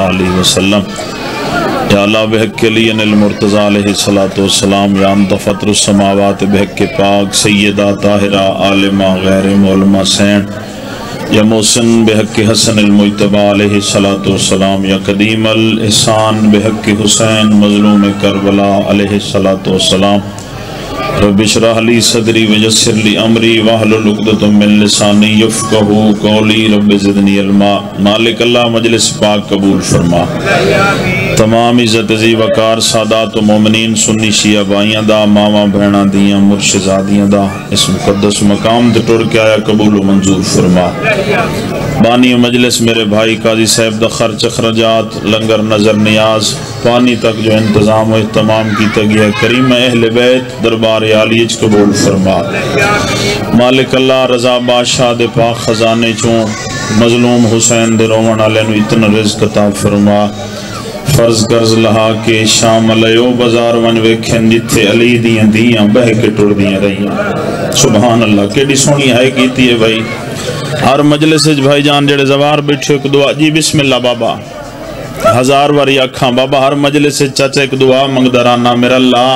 آلہ وسلم۔ یا اللہ بحق لین المرتضی علیہ السلام یا انت فطر السماوات بحق پاک سیدہ طاہرہ عالمہ غیر مولمہ سین، یا محسن بحق حسن المجتبہ علیہ السلام یا قدیم الاحسان بحق حسین مظلوم کربلا علیہ السلام رب اشرح لی صدری ویسر لی امری واحلل عقدۃ من لسانی یفقهوا قولی رب زدنی علما. مالک اللہ مجلس پاک قبول فرما. تمام عزت عزی وقار سادات و مومنین، سنی شیعہ بائیاں دا ماما بہنا دیاں مرشزادیاں دا، اس مقدس مقام تے ٹر کے آیا قبول و منظور فرما. بانی مجلس میرے بھائی قاضی صاحب دا خرچ اخراجات، لنگر نظر نیاز پانی تک جو انتظام و اہتمام کی تگیا کریم اہل بیت دربار عالیج قبول فرما۔ مالک اللہ رضا بادشاہ دے پاک خزانے چوں مظلوم حسین دے رومن علیہ نو اتنا رزق عطا فرما۔ فرض گرز لہا کے شام علیو بازار ون ویکھن جتھے علی دیاں دیاں بہ کے ٹر دیاں رہیاں۔ سبحان اللہ، کیڑی سونی ہے کیتی ہے بھائی۔ ہر مجلس بھائی جان جڑے زوار بیٹھے ایک دعا جی بسم اللہ بابا۔ ہزار واری اکھاں، بابا ہر مجلس چاچا ایک دعا منگدرانا میرا اللہ،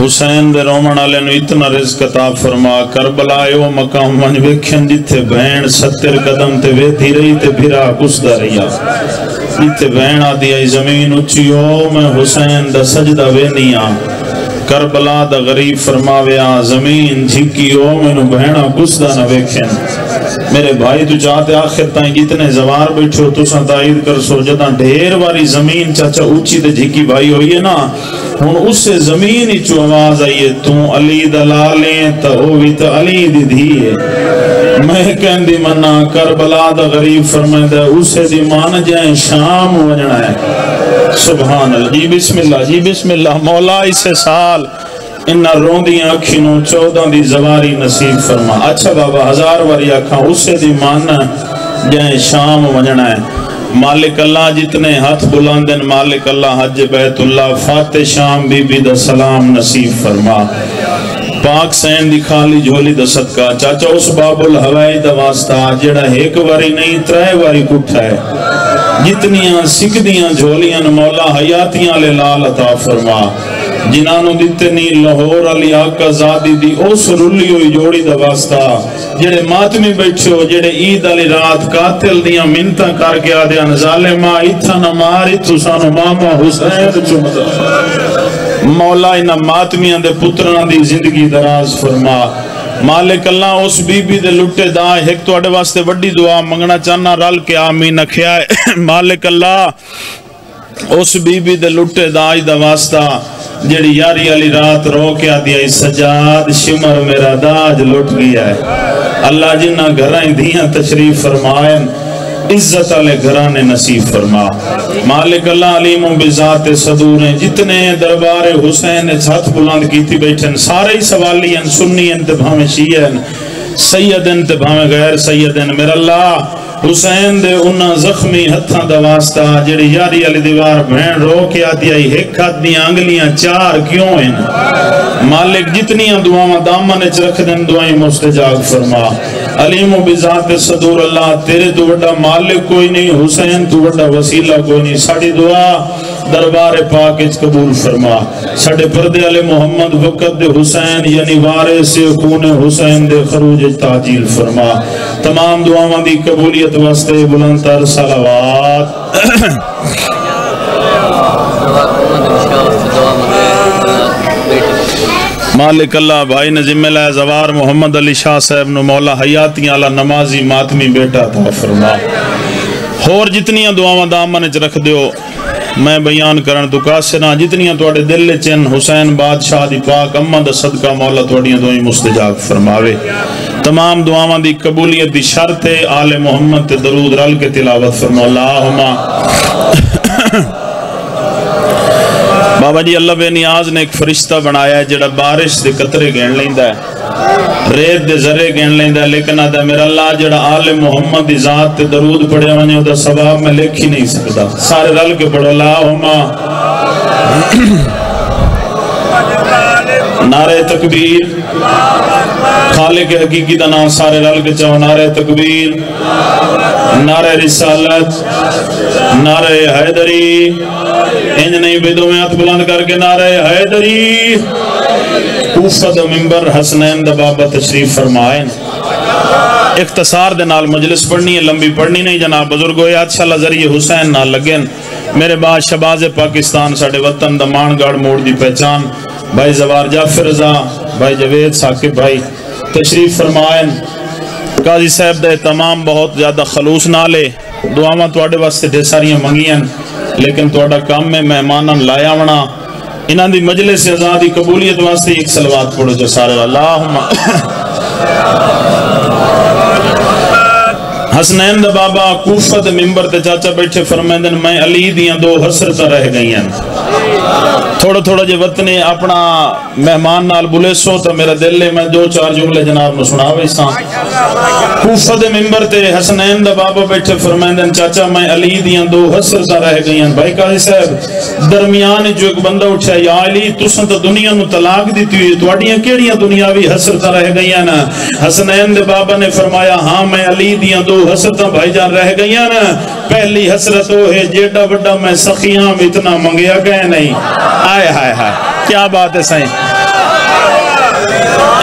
حسین دے رومن والے نو اتنا رزق عطا فرما، کربلا او مقام ون ویکھن جتھے بہن ستر قدم تے ویتھی رہی تے بھرا کسدا رہیا۔ جتھے بہن آدی آئی زمین اچھی او میں حسین دا سجدہ وینیاں کربلا دا غریب فرماوے فرماویا زمین جھکی ہو میں نو بہنا کسدا نہ ویکھن۔ میرے بھائی، تو چاہتے آخر تائیں جتنے زوار بیٹھے ہو تو سن تائید کر سو جدہ ڈھیر واری زمین، چاچا اوچی تے جھکی بھائی ہوئی ہے نا، ہن اس سے زمین ہی چو آواز آئیے تو علی دلالیں تا ہوئی تا علی دی دھیے میں کہن دی منہ کربلا دا غریب فرمائے دا اسے دی مان جائیں، شام وجنا ہے۔ سبحان اللہ جی بسم اللہ جی بسم اللہ، مولا اسے سال انہا روندیاں اکھینوں چودہ دی زواری نصیب فرما۔ اچھا بابا، ہزار واری اکھاں اسے دی ماننا جائیں شام وجنا ہے۔ مالک اللہ جتنے ہاتھ بلاندن مالک اللہ حج بیت اللہ، فاتح شام بی بی دا سلام نصیب فرما۔ پاک سین دی خالی جھولی دا صدقہ۔ چاچا، اس باب الہوائی دا واسطہ جڑا ایک واری نہیں ترائے واری کٹھا ہے۔ جتنیاں سکھ جھولیاں مولا حیاتیاں لے لال عطا فرما جنانو دیتنی لاہور علی آقا زادی دی اس رلی ہوئی جوڑی دا واسطہ جڑے ماتمی بیٹھے ہو جڑے عید علی رات قاتل دیاں منتا کر کے آدھیا ظالمہ ایتھا نماری تو سانو ماما حسین چمدہ مولا انہ ماتمیاں دے پتران دی زندگی دراز فرما مالک اللہ اس بی بی دے لٹے دائیں ایک تو اڑے واسطے وڈی دعا منگنا چاہنا رل کے آمین اکھیا ہے مالک اللہ اس بی بی دے لٹے دائیں دا واسطہ جڑی یاری علی رات رو کے آدھی آئی سجاد شمر میرا داج لٹ گیا ہے اللہ جنہ گھرائیں دیاں تشریف فرمائیں عزت علی گھرانے نصیب فرما۔ مالک اللہ علیم و بذات صدور ہیں جتنے دربار حسین ہاتھ بلند کی تھی بیٹھن، سارے ہی سوالی ہیں سنی انتباہ شیعہ سید انتباہ غیر سید میرا اللہ، حسین دے انہا زخمی ہتھاں دا واسطہ جڑی یاری علی دیوار بہن رو کے آتی آئی ایک ہاتھ دی آنگلیاں چار کیوں ہیں؟ مالک جتنیاں دعاواں دامن اچ رکھ دن دعائیں مستجاب فرما۔ علیم و بذات صدور اللہ، تیرے تو بڑا مالک کوئی نہیں، حسین تو بڑا وسیلہ کوئی نہیں۔ ساڑی دعا دربار پاک اچ قبول فرما۔ ساڑے پردے علی محمد وقت دے حسین یعنی وارے سے خون حسین دے خروج تاجیل فرما۔ تمام دعاواں دی قبولیت واسطے بلندتر صلوات۔ مالک اللہ بھائی نظم اللہ زوار محمد علی شاہ صاحب نو مولا حیاتی علی نمازی ماتمی بیٹا تھا، فرما۔ اور جتنیاں دعاواں دامن اچ رکھ دیو، میں بیان کرن تو کاسنا ہاں، جتنیاں توڑے دل چن حسین بادشاہ دی پاک امہ دا صدقہ مولا توڑیاں دعائیں مستجاب فرماوے۔ تمام دعاواں دی قبولیت دی شرط ہے، آل محمد تے درود رل کے تلاوت فرما۔ اللہم بابا جی اللہ بے نیاز نے ایک فرشتہ بنایا ہے جڑا بارش دے قطرے گین لیندہ ہے، ریت دے ذرے گین لیندہ ہے، لیکن آدھا میرا اللہ جڑا آل محمد دی ذات تے درود پڑھے ونجے دا ثواب میں لکھ ہی نہیں سکتا سارے رل کے پڑھو اللہم نعرہ تکبیر خالق حقیقی دا نام سارے رل کے چاہو نعرہ تکبیر نعرہ رسالت نعرہ حیدری انج نہیں بیدوں میں ہاتھ بلند کر کے نعرہ حیدری کوفت ممبر حسنین دبابہ تشریف فرمائیں اختصار دے نال مجلس پڑھنی ہے لمبی پڑھنی نہیں جناب بزرگ ہوئے اتشاللہ ذریعے حسین نال لگن میرے بعد شباز پاکستان ساڑھے وطن دمان گاڑ موڑ دی پہچان بھائی زوار جعفر رضا، بھائی جوید ساکب بھائی، تشریف فرمائیں۔ قاضی صاحب دے تمام بہت زیادہ خلوص نہ نالے، دعاواں توڑے واسطے دے ساریاں منگیاں۔ لیکن توڑا کام میں مہماناں لایا ونا۔ انہاں دی مجلس ازادی قبولیت واسطے ایک سلوات پڑھو جو سارے۔ اللہم حسنین دا بابا، کوفت ممبر تے چاچا بیٹھے فرمیندن میں علی دیاں دو حسرتا رہ گئی ہیں تھوڑا تھوڑا جے وطنے اپنا مہمان نال بلے سو تو میرا دل لے میں دو چار جملے جناب نو سنا ہوئی ساں کوفت ممبر تے حسنین دا بابا بیٹھے فرمیندن چاچا میں علی دیاں دو حسرتا رہ گئی ہیں۔ بھائی قاضی صاحب، درمیان جو ایک بندہ اٹھا یا علی تسن تو دنیا نو طلاق دیتی ہوئی تو اڈیاں کیڑیاں دنیاوی حسرتا رہ گئی ہیں؟ حسنین دے بابا نے فرمایا ہاں میں علی دیاں دو حسرتاں بھائی جان رہ گئی ہیں۔ پہلی حسرت ہو ہے جیڑا بڑا میں سخیاں اتنا منگیا گئے نہیں۔ آئے ہائے ہائے کیا بات ہے سائیں؟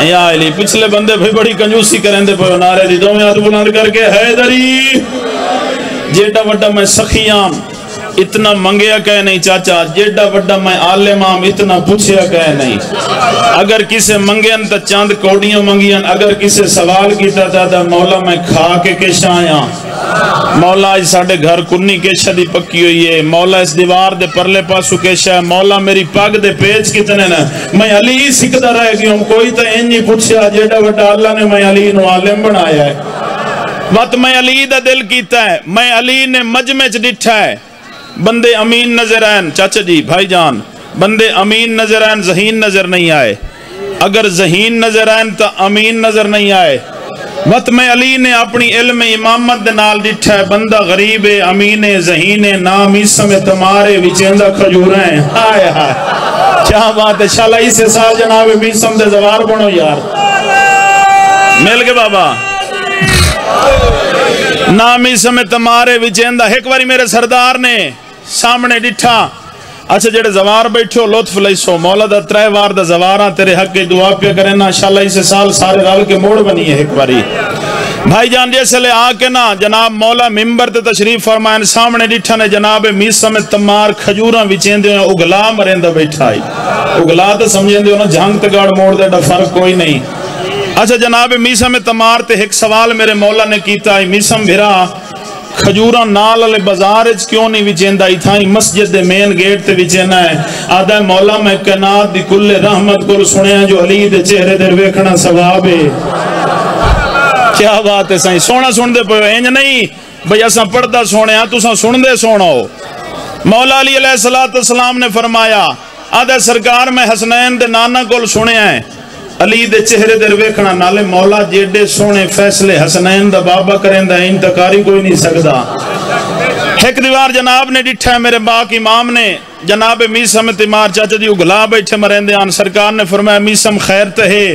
یا علی، پچھلے بندے بھی بڑی کنجوسی کریں دے پہ نارے دی دو میں ہاتھ بلند کر کے، حیدری! جیٹا بڑا میں سخیام اتنا منگیا کہے نہیں، چاچا جیڑا بڑا میں عالمام اتنا پوچھیا کہے نہیں۔ اگر کسے منگین تا چاند کوڑیاں منگین اگر کسے سوال کیتا تا تا مولا میں کھا کے کش آیا۔ مولا آج ساڑھے گھر کنی کیشہ دی پکی ہوئی ہے۔ مولا اس دیوار دے پرلے پاسو کیشہ ہے۔ مولا میری پاک دے پیج کتنے نا میں علی سکتا رہے گی ہوں۔ کوئی تا انجی پوچھیا جیڑا بڑا اللہ نے میں علی نو عالم بنایا ہے۔ وقت میں علی دا دل کیتا ہے۔ میں علی نے مجمع ڈٹھا ہے۔ بندے امین نظر آئیں چاچا جی بھائی جان، بندے امین نظر آئیں ذہین نظر نہیں آئے۔ اگر ذہین نظر آئیں تو امین نظر نہیں آئے۔ وقت میں علی نے اپنی علم امامت نال ڈٹھا ہے۔ بندہ غریب امین ذہین نام اس میں تمہارے وچیندہ کھجور ہیں۔ ہائے ہائے۔ کیا بات ہے شالا اسے سال جناب میسم دے زوار بنو یار۔ مل کے بابا۔ نامی سمیں تمہارے وچیندہ ایک باری میرے سردار نے سامنے ڈٹھا۔ اچھا جڑے زوار بیٹھو لطف لیسو مولا دا ترے وار دا زواراں تیرے حق کی دعا پہ کریں نا۔ انشاءاللہ اسے سال سارے رال کے موڑ بنی ہے ایک باری۔ بھائی جان، جیسے لے آکے نا، جناب مولا ممبر تے تشریف فرمائن، سامنے ڈٹھا نے جناب میس سمیں تمار کھجوراں وچیندے ہیں اگلا مرین مرندہ بیٹھائی اگلا تے سمجھیں نا جھانگ تے گاڑ موڑ دے ڈا فرق کوئی نہیں۔ اچھا جناب میسم تمار تے ایک سوال میرے مولا نے کیتا ہے۔ میسم بھرا کھجورا نال علی بازارج کیوں نہیں وچیندہ ہی تھا مسجد دے مین گیٹ تے وچینا ہے۔ آدھا مولا، میں کنات دی کل رحمت کل سنے ہیں جو علی دے چہرے دے ویکھنا ثواب ہے۔ کیا بات ہے سائیں؟ سونا سن دے پہو اینج نہیں۔ بھئی اساں پڑھتا سونے ہیں تو ساں سن دے سونا ہو۔ مولا علی علیہ السلام نے فرمایا، آدھا سرکار میں حسنین دے نانا کل سنے ہیں علی دے چہرے در ویکھنا، نالے مولا جیڑے سونے فیصلے حسنین دا بابا کریں دا انتکاری کوئی نہیں سکدا۔ ایک دیوار جناب نے ڈٹھا ہے میرے باق امام نے، جناب میسم تیمار چاچا جی اگلا بیٹھے مرین دے آن، سرکار نے فرمایا، میسم خیر تہے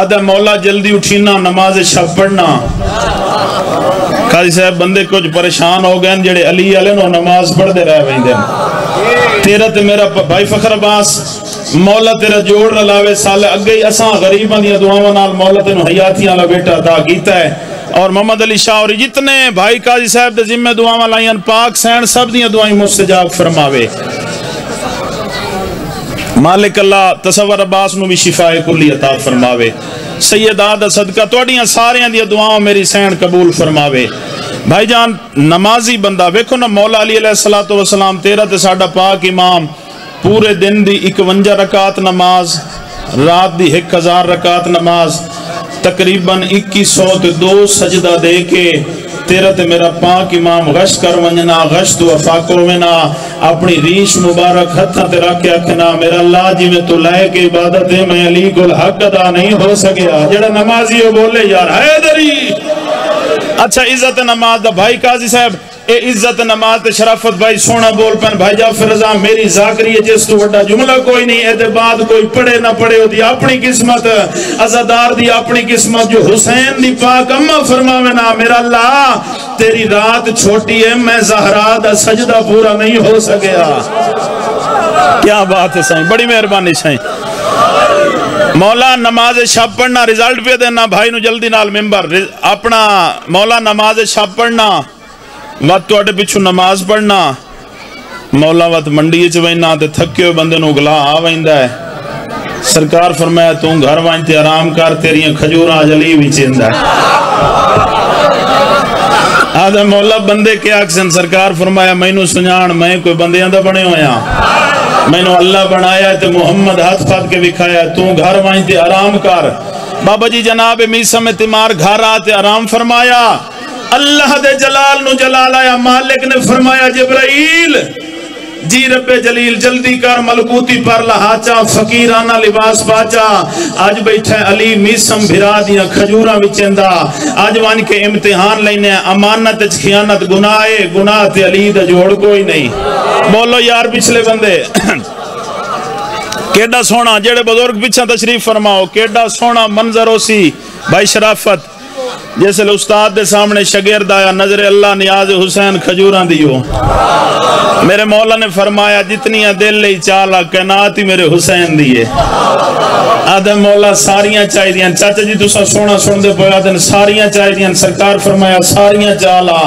آدھا مولا جلدی اٹھینا، نماز شب پڑھنا۔ قاضی صاحب، بندے کچھ پریشان ہو گئے جڑے علی علیہ نو نماز پڑھ دے رہے بھائی دے تیرا تے میرا بھائی فخر عباس مولا تیرا جوڑ نہ لاوے، سالے اگئی اساں غریباں دیا دعاواں نال مولا تینو حیاتیاں لا بیٹا عطا کیتا ہے۔ اور محمد علی شاہ اور جتنے بھائی قاضی صاحب دے ذمہ دعاواں لائیں پاک سین سب دیاں دعائیں مستجاب فرماوے۔ مالک اللہ تصور عباس نو بھی شفاء کلی عطا فرماوے۔ سید آدھا صدقہ توڑیاں ساریاں دیا دعاؤں میری سین قبول فرماوے۔ بھائی جان، نمازی بندہ، ویکھو نا مولا علی علیہ السلام تیرہ تے ساڑھا پاک امام پورے دن دی اکونجا رکات نماز، رات دی ایک ہزار رکات نماز، تقریباً اکی سو تے دو سجدہ دے کے تیرہ تے میرا پاک امام غش کر ونجنا، غش تو افاقو ونا اپنی ریش مبارک ہتھا تے رکھے اکھنا میرا اللہ جی میں تو لائے کے عبادت ہے، میں علی کو الحق ادا نہیں ہو سکیا۔ جڑا نمازی ہو بولے، یار، حیدری! اچھا عزت نماز دا بھائی قاضی صاحب اے عزت نماز تے شرافت بھائی، سونا بول پن، بھائی جعفر رضا میری ذاکری ہے، جس تو بڑا جملہ کوئی نہیں، اے دے بعد کوئی پڑھے نہ پڑھے ہو دی اپنی قسمت، ازادار دی اپنی قسمت، جو حسین دی پاک اما فرماوے نا، میرا اللہ، تیری رات چھوٹی ہے، میں زہرا دا سجدہ پورا نہیں ہو سکیا۔ کیا بات ہے سائیں، بڑی مہربانی سائیں۔ مولا، نماز شب پڑھنا ریزلٹ پہ دینا، بھائی نو جلدی نال ممبر اپنا مولا، نماز شب پڑھنا۔ وقت تو اٹھے پچھو نماز پڑھنا مولا وقت منڈی چوئینا تے تھکے ہوئے بندے نو آوائندہ ہے سرکار فرمایا تو گھر وائنتے آرام کر تیریاں کھجورہ جلی بھی چیندہ ہے آدھے مولا بندے کیا اکسن سرکار فرمایا میں نو سنجان میں کوئی بندیاں دا بنے ہویا میں نو اللہ بنایا تے محمد ہاتھ پھات کے بکھایا تو گھر وائیں تے آرام کر بابا جی جناب میسا میں تیمار گھر آتے آرام فرمایا اللہ دے جلال نو جلال آیا، مالک نے فرمایا، جبرائیل جی رب جلیل، جلدی کر، ملکوتی پر لہاچا فقیرانہ لباس باچا آج بیٹھے علی میسم بھرا دیا کھجورہ وچندہ آج وان کے امتحان لینے، امانت خیانت، گناہ گناہ تے علی دا جوڑ کوئی نہیں۔ بولو یار پچھلے بندے، کیڈا سونا، جیڑے بزرگ پیچھا تشریف فرماؤ، کیڈا سونا، منظر ہو سی بھائی شرافت۔ جیسے استاد دے سامنے شگرد آیا، نظر اللہ نیاز حسین کھجوراں دیو میرے مولا نے فرمایا، جتنی دل لئی چالا، کائنات ہی میرے حسین دیے آدم مولا، ساریاں چاہی دیاں چاچا جی تسا سونا سن دے پویا دن ساریاں چاہی دیاں سرکار فرمایا، ساریاں چالا۔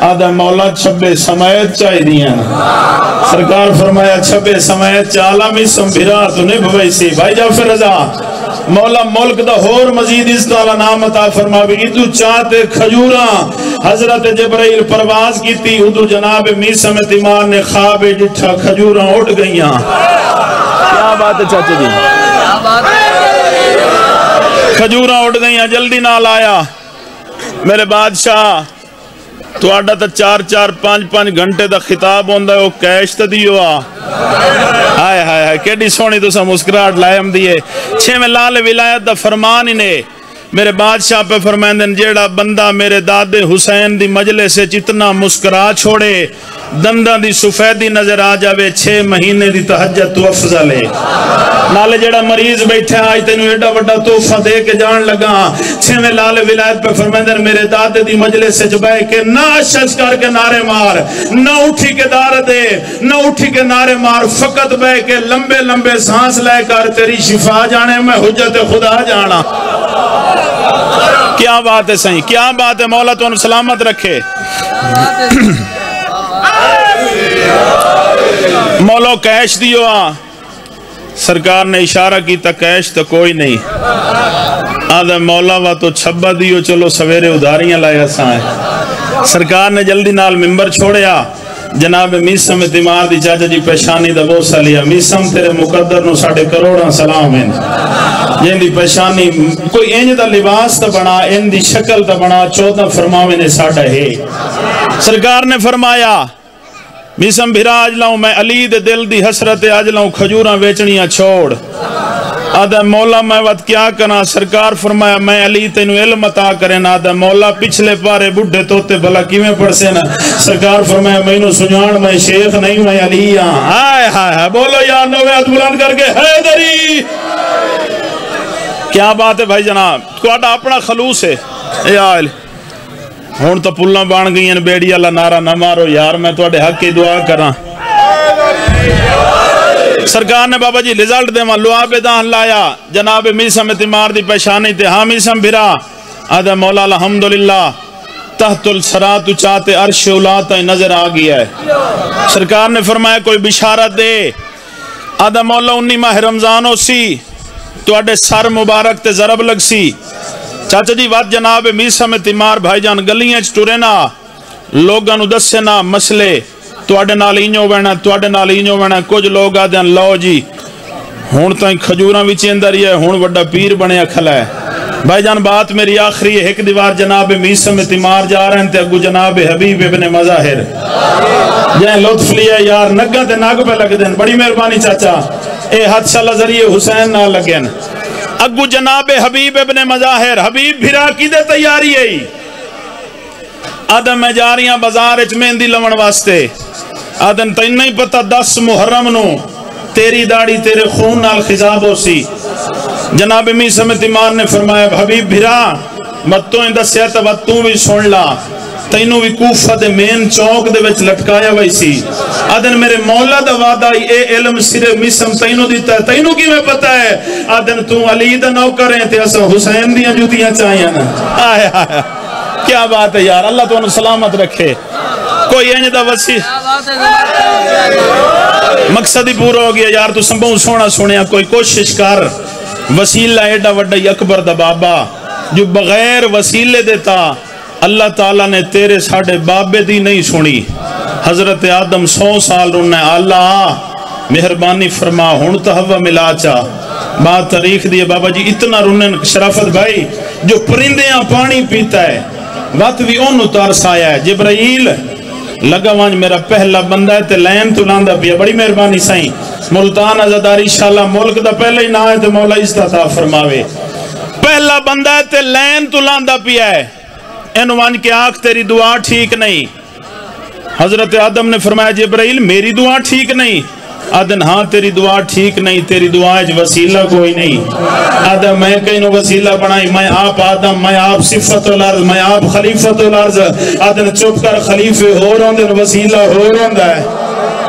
آدم مولا چھبے سمایت چاہی دیاں سرکار فرمایا، چھبے سمایت چالا میں سمبھرا تو نہیں بھوئی سی۔ بھائی جعفر رضا۔ مولا ملک دا ہور مزید اس طرح نام عطا فرما بھی ادو چاہتے کھجورا حضرت جبرائیل پرواز کی تھی ادو جناب میسم تیمان نے خواب جٹھا کھجورا اٹھ گئیاں۔ کیا بات ہے چاچے جی؟ کھجورا اٹھ گئیاں۔ جلدی نال آیا۔ میرے بادشاہ تو آڈا تا چار چار پانچ پانچ گھنٹے دا خطاب ہوندہ ہے وہ کیش تا دیو آ۔ آئے آئے آئے کیڈی سونی تو سا مسکراٹ لائے ہم دیئے چھے میں لال ولایت دا فرمان نے۔ میرے بادشاہ پہ فرمائن دن جیڑا بندہ میرے داد حسین دی مجلے سے جتنا مسکرا چھوڑے دندہ دی سفیدی نظر آ جاوے، چھے مہینے دی تحجت تو افضل ہے۔ نالے جیڑا مریض بیٹھے آئی تینو ایڈا وڈا توفہ دے کے جان لگا۔ چھے میں لال ولایت پہ فرمائن دن میرے داد دی مجلے سے جبائے کہ نہ شش کر کے نارے مار، نہ اٹھی کے دار دے، نہ اٹھی کے نارے مار، فقط بے کے لمبے لمبے سانس لے کر تیری شفا جانے، میں حجت خدا جانا۔ کیا بات ہے صحیح کیا بات ہے؟ مولا تو انہوں سلامت رکھے۔ مولا کیش دیو آ۔ سرکار نے اشارہ کی تا کیش تا کوئی نہیں۔ آدھے مولا وا تو چھبا دیو، چلو سویرے اداریاں لائے سائیں سرکار نے جلدی نال ممبر چھوڑیا۔ جناب میسم اتمار دی چاچا جی پیشانی دا بوسا لیا۔ میسم، تیرے مقدر نو ساڑھے کروڑا سلام ہیں جن دی پیشانی کوئی اینج دا لباس تا بنا این دی شکل تا بنا، چودہ فرماوے نے ساڑھا ہے۔ سرکار نے فرمایا میسم بھیرا آج لاؤں میں علی دے دل دی حسرت آج لاؤں کھجوراں ویچنیاں چھوڑ آدھا مولا میں وقت کیا کنا سرکار فرمایا میں علی تینو علم عطا کریں آدھا مولا پچھلے پارے بڑھے توتے بھلا کیویں پڑھ سے نا سرکار فرمایا میں نو سنجان میں شیخ نہیں میں علی ہاں آئے ہائے بولو یا نوے ہاتھ بلند کر کے حیدری کیا بات ہے بھائی جناب تو اپنا خلوص ہے اے آئل ہون تو پلنا بان گئی ہیں بیڑی اللہ نارا نہ مارو یار میں تو حق کی دعا کرا سرکار نے بابا جی رزلٹ دے ماں لعا دان لایا جناب میسم اتمار دی پیشانی تے ہاں میسم بھرا آدھا مولا الحمدللہ تحت السرات چاہتے عرش اولاتا نظر آگی ہے سرکار نے فرمایا کوئی بشارت دے آدھا مولا انی ماہ رمضان ہو سی تو اڈے سر مبارک تے ضرب لگ سی چاچا جی وات جناب میسم اتمار بھائی جان، گلیاں چٹورے نا۔ لوگاں نو دسے نا مسئلے۔ تواڈے نال اینو وینا، تواڈے نال اینو وینا۔ کچھ لوگ آدھے لو جی۔ ہن تائیں کھجوراں وچ اندر ہی ہے، ہن وڈا پیر بنیا کھلا ہے۔ بھائی جان، بات میری آخری ہے۔ ایک دیوار جناب میسم تیمار جا رہے ہیں تے اگو جناب حبیب ابن مظاہر۔ جائیں لطف لیا یار نگا تے ناگ پہ لگ دیں بڑی مہربانی چاچا۔ اے حد شاء ذریعے حسین نہ لگیں اگو جناب حبیب ابن مظاہر، حبیب بھرا کی دے تیاری ہے۔ آدم میں جا رہی ہوں بازار اچ مہندی لون واسطے۔ آدم تین نہیں پتہ دس محرم نو تیری داڑی تیرے خون نال خزاب ہو سی۔ جناب می سمت ایمان نے فرمایا، حبیب بھرا متوں اندہ سیتا باتوں بھی سن لا۔ تینوں بھی کوفہ دے مین چوک دے وچ لٹکایا وئی سی آدن میرے مولا دا وعدہ اے علم سرے میسم تینوں دیتا ہے تینوں کی میں پتا ہے آدن تو علی دا نو کریں تے اسا حسین دیاں جوتیاں چاہیاں نا آئے آئے کیا بات ہے یار اللہ تو انہوں سلامت رکھے کوئی اینج دا وسیع مقصد ہی پورا ہو گیا یار تو سنبھوں سونا سنیا کوئی کوشش کر وسیلہ ایڈا وڈا اکبر دا بابا جو بغیر وسیلے دیتا اللہ تعالیٰ نے تیرے ساڑھے بابے دی نہیں سنی۔ حضرت آدم سو سال رنہ اللہ، مہربانی فرما ہون تو ہوا ملا چا۔ بات تاریخ دیئے بابا جی اتنا رنہ شرافت بھائی، جو پرندیاں پانی پیتا ہے۔ وقت بھی انہوں تارس آیا ہے۔ جبرائیل، لگا وانج میرا پہلا بندہ ہے تے لین تو لاندہ پیا۔ بڑی مہربانی سائیں۔ ملتان ازاداری شاءاللہ ملک دا پہلے ہی نہ آئے تے مولا استعطا فرماوے۔ پہلا بندہ ہے تے لین تو لاندہ پیا ہے۔ انوان وانج کے آنکھ تیری دعا ٹھیک نہیں۔ حضرت آدم نے فرمایا، جبرائیل میری دعا ٹھیک نہیں۔ آدن ہاں تیری دعا ٹھیک نہیں، تیری دعا اج وسیلہ کوئی نہیں۔ آدم، میں کہیں وسیلہ بنائی، میں آپ آدم، میں آپ صفت الارض میں آپ خلیفت الارض آدن چپ کر خلیفے ہو رہا دن وسیلہ ہو رہا ہے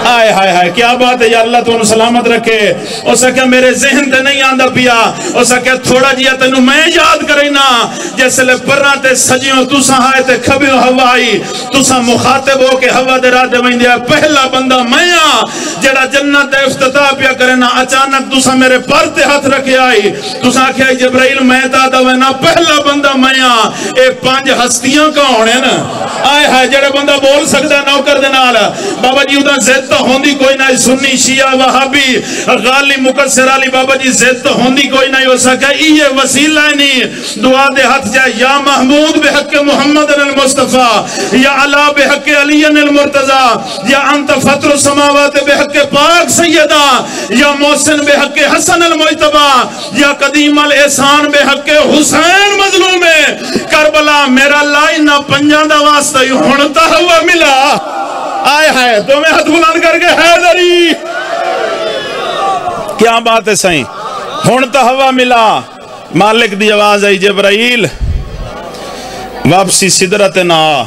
آئے آئے آئے کیا بات ہے یا اللہ تو انہوں سلامت رکھے۔ اس کہ میرے ذہن تے نہیں آندہ پیا۔ اس کہ تھوڑا جیا تینوں میں یاد کریں نا۔ جیسے لے پرنا تے سجیوں تو سا ہائے تے کھبیوں ہوا آئی۔ تو سا مخاطب ہو کے ہوا دے راہ دے میں دیا پہلا بندہ میں آ۔ جڑا جنت دے افتتاح پیا کرے نا، اچانک تو سا میرے پر تے ہاتھ رکھے آئی۔ تو سا کہا جبرائیل میں تا دا نا پہلا بندہ میں آ۔ اے پانچ ہستیاں کا ہونے نا؟ آئے ہائے جڑا بندہ بول سکتا نوکر دے نال، بابا جی ادھا زد تو ہوندی کوئی نہ سنی، شیعہ، وہابی، غالی مقصر علی بابا جی زد تو ہوندی کوئی نہ ہو سکا یہ وسیلہ نہیں۔ دعا دے ہاتھ جائے۔ یا محمود بحق محمد المصطفیٰ، یا علا بحق علی المرتضی، یا انت فطر السماوات بحق پاک سیدہ، یا محسن بحق حسن المجتبہ یا قدیم الاحسان بحق حسین مظلوم۔ کربلا، میرا لائنہ پنجان دا واسطہ ہی ہونتا ہوا ملا۔ آئے ہے تو میں ہاتھ بلان کر کے حیدری۔ کیا بات ہے سائیں؟ ہونتا ہوا ملا۔ مالک دی آواز آئی جبرائیل۔ واپسی صدرت نا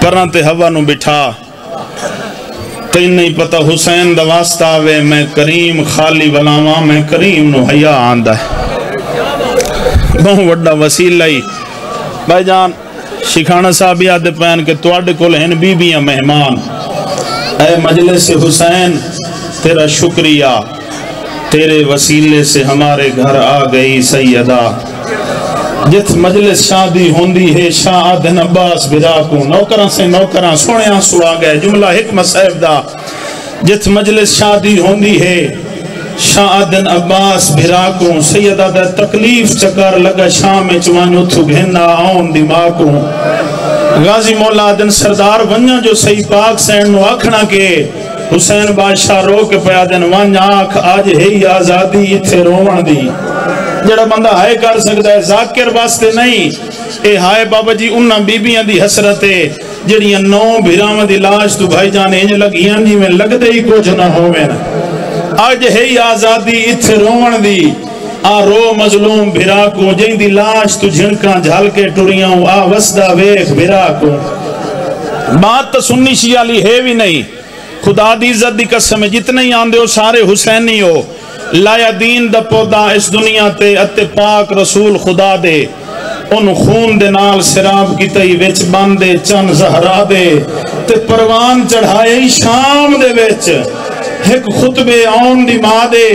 پرانتے ہوا نو بٹھا۔ تین نہیں پتا حسین دا واسطہ آوے۔ میں کریم خالی بلاما میں کریم نو حیاء آندہ ہے۔ بہت وڈا وسیلہ ہی۔ بھائی جان شکھانا صاحب یاد پہن کے توڑے کل ہیں بی بیاں مہمان۔ اے مجلس حسین، تیرا شکریہ۔ تیرے وسیلے سے ہمارے گھر آ گئی سیدہ۔ جت مجلس شادی ہوندی ہے، شاہ آدھن عباس براکو نوکران سے نوکران سونے آنسو آ گئے۔ جملہ حکمت صاحب دا۔ جت مجلس شادی ہوندی ہے شاہ آدھن عباس براکو سیدہ دا تکلیف چکر لگا شام چوانو تھو گھننا آن دماغو غازی مولا آدھن سردار ونیا جو صحیح پاک سین نو آکھنا کے حسین بادشاہ رو کے پیا دن ونیا آکھ آج ہے ہی آزادی اتھے روان دی۔ جڑا بندہ ہائے کر سکتا ہے، ذاکر واسطے نہیں۔ اے ہائے بابا جی انہاں بی بیاں دی حسرتے جڑیاں نو بھیرام دی لاش تو بھائی جانے انج لگیاں جی میں لگ دے ہی کچھ نہ ہوئے نا آج ہے ہی آزادی اتھے روان دی۔ آ رو مظلوم بھیرا کو جائیں دی لاش تو جھنکاں جھال کے ٹوریاں آ وسدہ ویخ بھیرا کو بات تو سننی شیالی ہے بھی نہیں۔ خدا دی عزت دی قسم ہے جتنے ہی آندے ہو، سارے حسینی ہو۔ لایا دین دا پودا اس دنیا تے، اتے پاک رسول خدا دے۔ ان خون دے نال سراب کی تئی وچ باندے چن زہرا دے۔ تے پروان چڑھائے، شام دے وچ۔ ایک خطبے آن دی ماں دے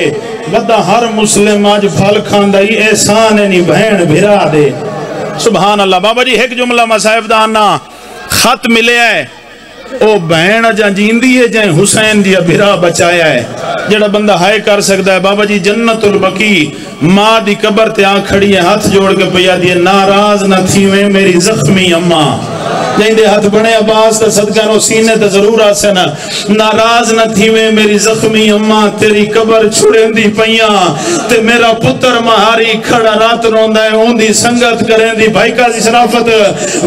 ودا ہر مسلم آج پھل کھاندائی احسان نہیں بہن بھرا دے۔ سبحان اللہ، بابا جی ایک جملہ مسائب دانا خط ملے ہے۔ او بہن جہاں جیندی ہے جہاں حسین جی بھرا بچایا ہے۔ جڑا بندہ ہائے کر سکتا ہے، بابا جی جنت البقی۔ ماں دی قبر تے آن کھڑی ہے، ہاتھ جوڑ کے پیا دیے ناراض نہ تھی میں میری زخمی اماں۔ جائیں دے ہاتھ بڑے عباس تے صدقہ نو سینے تے ضرور آسے نا۔ ناراض نہ تھی میں میری زخمی اماں، تیری قبر چھڑے دی پیاں تے میرا پتر مہاری کھڑا رات روندہ ہے اون دی سنگت کریں دی بھائی کا شرافت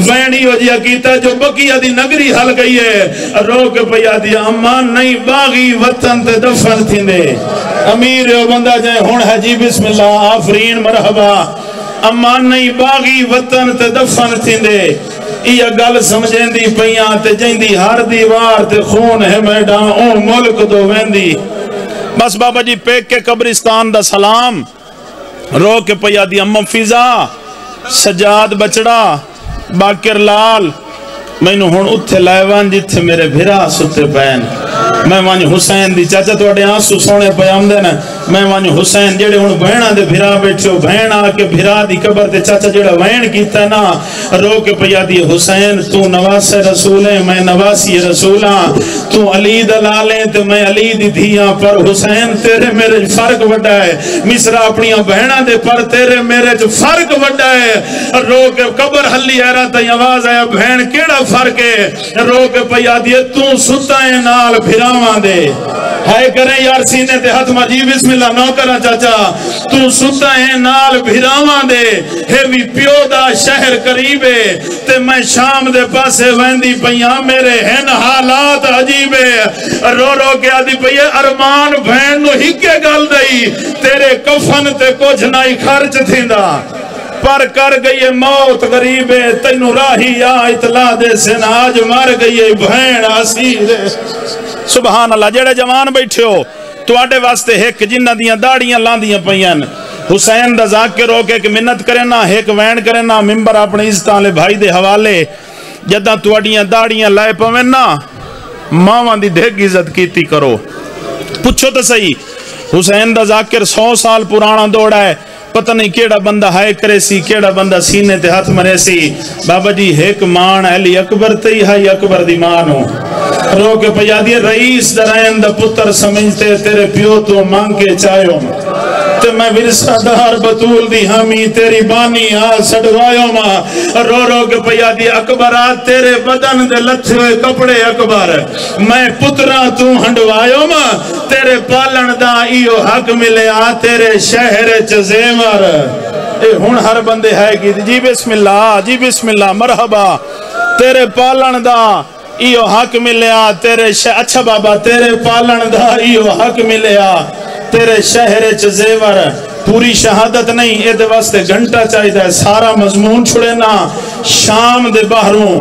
وینی ہو جیا کیتا جو بقیہ دی نگری حل گئی ہے۔ رو کے پیا دیا اماں، نہیں باغی وطن تے دفن تھی دے امیر ہو بندہ جائے، ہون ہے جی بسم اللہ، آفرین، مرحبا۔ اماں، نہیں باغی وطن تے دفن تھی دے یہ گل سمجھیں دی پیاں تے جائیں دی ہر دیوار تے خون ہے میڈان اون ملک دو ویندی۔ بس بابا جی پیک کے قبرستان دا سلام۔ رو کے پیا دی امم فیضا سجاد بچڑا باکر لال۔ میں نو ہون اتھے لائیوان جتھے میرے بھرا ستے پین میں وانج حسین دی چاچا تو اڑے آنسو سونے پیام دے نا میں وانج حسین جیڑے ہون بہنہ دے بھرا بیٹھو بہن آکے بھرا دی قبر دے چاچا جیڑا وین کیتا ہے نا، رو کے پیا دی حسین، تو نواس رسول ہے میں نواسی رسول ہاں تو علی دلالیں تو میں علی دی دھیاں پر حسین تیرے میرے فرق وڈا ہے۔ مصرہ اپنی بہنہ دے پر تیرے میرے جو فرق وڈا ہے۔ رو کے قبر حلی ہے رہا تا آواز آیا، بہن، کیڑا فرق ہے؟ رو کے پیا دیے تو ستائیں نال بھراواں دے۔ ہائے کریں یار سینے تے ہاتھ مجی بسم اللہ نو کرا چاچا تو ستائیں نال بھراواں دے ہے بھی پیو دا شہر قریبے تے میں شام دے پاسے ویندی پیاں میرے ہیں حالات عجیبے رو رو کے آدھی پیے ارمان بہن نو ہی کے گل دئی تیرے کفن تے کچھ نائی خرچ تھیندا پر کر گئی موت غریب تینو راہی یا اطلاع دے سن آج مر گئی بہن آسیر سبحان اللہ جڑے جوان بیٹھے ہو تو واسطے ایک جنہ دیاں داڑیاں لاندیاں پئین حسین دا ذاکر ہو کے ایک منت کرے نا ایک وین کرے نا ممبر اپنے عزتان لے بھائی دے حوالے جدہ تواڈیاں داڑیاں لائے پوین نا ماں دی دھیگ عزت کیتی کرو۔ پوچھو تو صحیح، حسین دا ذاکر سو سال پرانا دوڑا ہے۔ پتہ نہیں کیڑا بندہ ہائے کرے سی، کیڑا بندہ سینے تے ہاتھ مرے سی۔ بابا جی ایک مان علی اکبر تے ہائی اکبر دی مانو رو کے پیادی رئیس درائن دا پتر سمجھتے تیرے پیو تو مانگ کے چاہیو تے میں ورسہ دار بطول دی ہمی، تیری بانی آ سڑوائیو ماں رو رو کے پیا دی اکبرات، تیرے بدن دے لتھے ہوئے کپڑے اکبر۔ میں پترہ تو ہنڈوائیو ماں تیرے پالن دا ایو حق ملے آ تیرے شہر چزیمر اے ہون ہر بندے ہے کی جی بسم اللہ جی بسم اللہ، مرحبا۔ تیرے پالن دا ایو حق ملیا، تیرے ش... اچھا بابا، تیرے پالن دا ایو حق ملیا۔ تیرے شہر چ زیور، پوری شہادت نہیں اے دے واسطے گھنٹہ چاہیے ہے، سارا مضمون چھڑے نا، شام دے باہروں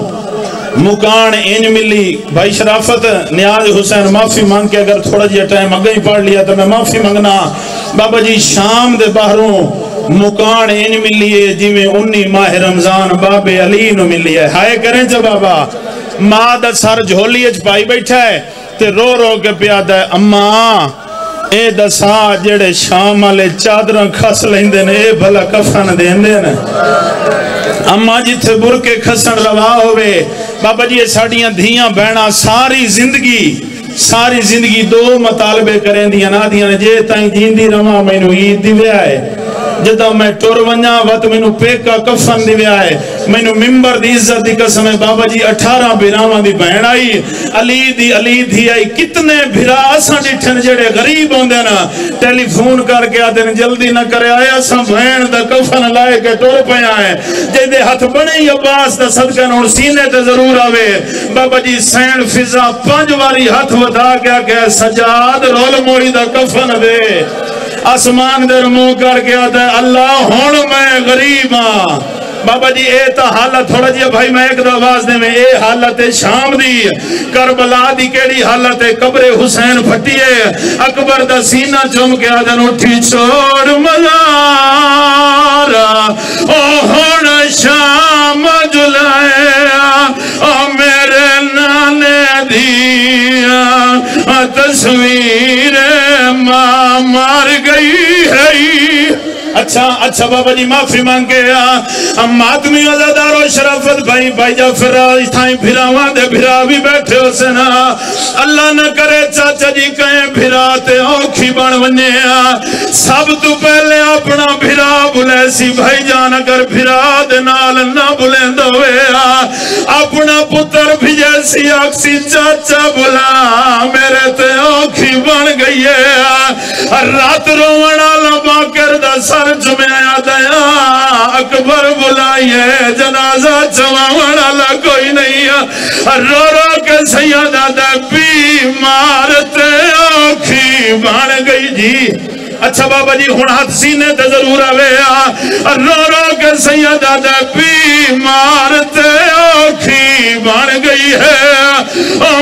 مکان ان ملی۔ بھائی شرافت، نیاز حسین، معافی مانگ کے اگر تھوڑا جی ٹائم اگئی پڑھ لیا تو میں معافی مانگنا۔ بابا جی شام دے باہروں مکان ان ملی ہے جی میں انی ماہ رمضان باب علی نو ملی ہے۔ ہائے کریں جو بابا۔ ماں دا سر جھولی اچ پائی بیٹھا ہے، تے رو رو کے پیادا ہے۔ اماں اے دسا جڑے شام والے چادراں کھس لیندے نے، اے بھلا کفن دیندے نے۔ اما جتھے برکے کھسن روا ہوئے بابا جی ساڑیاں دھیاں بہنا ساری زندگی ساری زندگی دو مطالبے کریں دیا نا دیا نے، جے تائیں جیندی رما میں نو عید دیوے آئے جدہ میں ٹور ونیا وقت میں نو پیکا کفن دیوے آئے میں نو ممبر دی عزت دی قسم ہے بابا جی اٹھارہ بیراما دی بہن آئی علی دی علی دی آئی کتنے بھرا آسان ڈٹھن جڑے غریب ہوں دینا ٹیلی فون کر کے آدھے جلدی نہ کرے آیا سا بہن دا کفن لائے کے ٹور پہ آئے جے دے ہاتھ بڑے عباس دا صدقہ نور سینے تے ضرور آوے بابا جی سین فضا پانچ واری ہاتھ ودا کیا کہ سجاد رول موڑی دا کفن دے آسمان در منہ کر کے آتا ہے، اللہ ہون میں غریب ہاں۔ بابا جی اے تا حالت تھوڑا جی بھائی میں ایک دو آواز دے میں، اے حالت شام دی۔ کربلا دی کیڑی حالت قبر حسین پھٹیے اکبر دا سینہ چوم کے آدن اٹھی چھوڑ مزارا او ہون شام جلائے او میرے نانے دیا۔ تصویر ماں مار گئی ہے۔ اچھا اچھا بابا جی معافی مانگے۔ ہم ماتمی عزادار و شرافت بھائی بھائی جا پھرا تھائیں پھراواں دے پھرا بھی بیٹھے ہو سنا اللہ نہ کرے چاچا جی کہیں پھرا تے اوکھی بن بنے سب تو پہلے اپنا پھرا بلے سی بھائی جان اگر پھرا دے نال نہ بلے دوے اپنا پتر بھی جیسی اکسی چاچا بلا میرے تے اوکھی بن گئی ہے رات رونا لبا کر دا سر جمعیا دیا اکبر بلائیے جنازہ چوانا لگ کوئی نہیں رو رو کے سیدہ دے بیمار تے آنکھی بان گئی جی۔ اچھا بابا جی ہون ہاتھ سینے تے ضرور آوے رو رو کے سیدہ دے بیمار تے آنکھی بان گئی ہے۔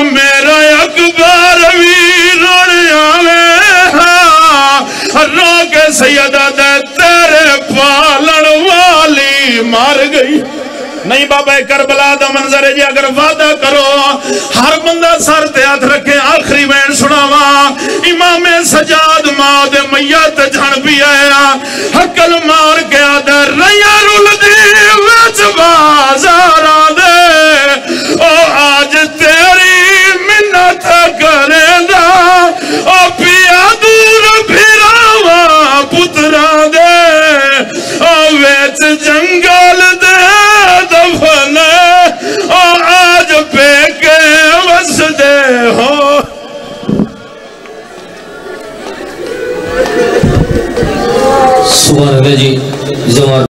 میرا اکبر بھی روڑ آوے رو کے سیدہ دے مار گئی۔ نہیں بابا کربلا دا منظر ہے جی اگر وعدہ کرو، ہر بندہ سر تیات رکھے، آخری وین سناوا امام سجاد ماں دے میت جھن بھی آیا۔ حقل مار সুমার রেজি জুমার